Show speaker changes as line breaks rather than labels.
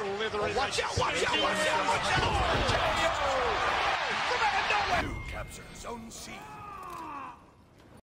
of the ring.
Watch out, watch out, watch out, watch out!
Come out of nowhere!
You captured Zone C.